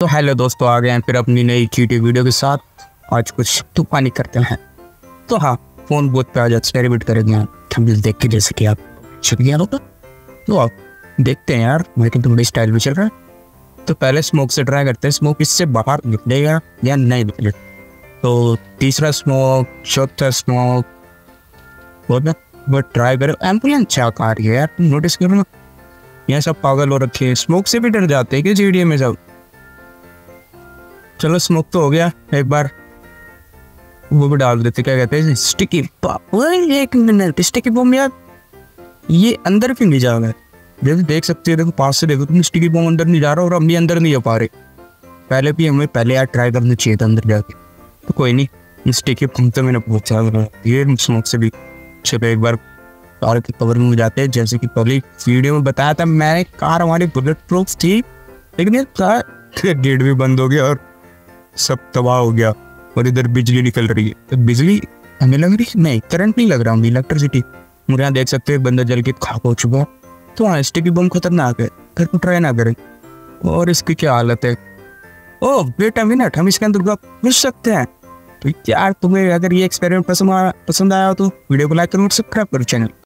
तो हेलो दोस्तों, आ गए हैं फिर अपनी नई चीटी वीडियो के साथ। आज कुछ तूफानी करते हैं। तो हाँ फ़ोन बोथ पे आज एक्सपेरिमेंट करेंगे हम देख के जैसे कि आप गया होगा तो। आप देखते हैं यार, मैं तो बड़ी स्टाइल में चल रहा है। तो पहले स्मोक से ट्राई करते हैं। स्मोक इससे बाहर निकलेगा या नहीं निकले तो तीसरा स्मोक चौथा स्मोक वो ट्राई करो। एंबुलेंस आ रही है यार नोटिस करो ना। यहाँ सब पागल हो रखे हैं। स्मोक से भी डर जाते हैं कि जीडीए में सब। चलो स्मोक तो हो गया। एक बार वो भी डाल देते, क्या कहते हैं? स्टिकी एक मिनट स्टिकी बम यार। ये अंदर क्यों नहीं जा रहा है? जैसे देख सकते हो, देखो, पास से देखो तुम स्टिकी बम अंदर नहीं जा रहा और हम भी अंदर नहीं जा पा रहे। पहले भी हमें, पहले यार ट्राई करना चाहिए था अंदर जाके। तो कोई नहीं स्टिकी बम तो मैंने सारा ये स्मोक से भी। चलो, एक बार कार की कवर में जाते हैं, जैसे कि पहले वीडियो में बताया था, मैंने कार हमारी बुलेट प्रूफ थी। लेकिन ये कार गेट भी बंद हो गया और सब तबाह हो गया और इधर बिजली निकल रही है। तो बिजली हमें लग रही नहीं करंट नहीं लग रहा हूँ इलेक्ट्रिसिटी मुझे यहाँ देख सकते हैं बंदा जल के खाक हो चुका तो हाँ स्टिकी बम खतरनाक है। फिर तो ट्राई ना करें। और इसकी क्या हालत है? ओह वेट अ मिनट हम इसके अंदर घुस सकते हैं। तो यार, तुम्हें अगर ये एक्सपेरिमेंट पसंद आया पसंद आया तो वीडियो को लाइक करो और सब्सक्राइब करो चैनल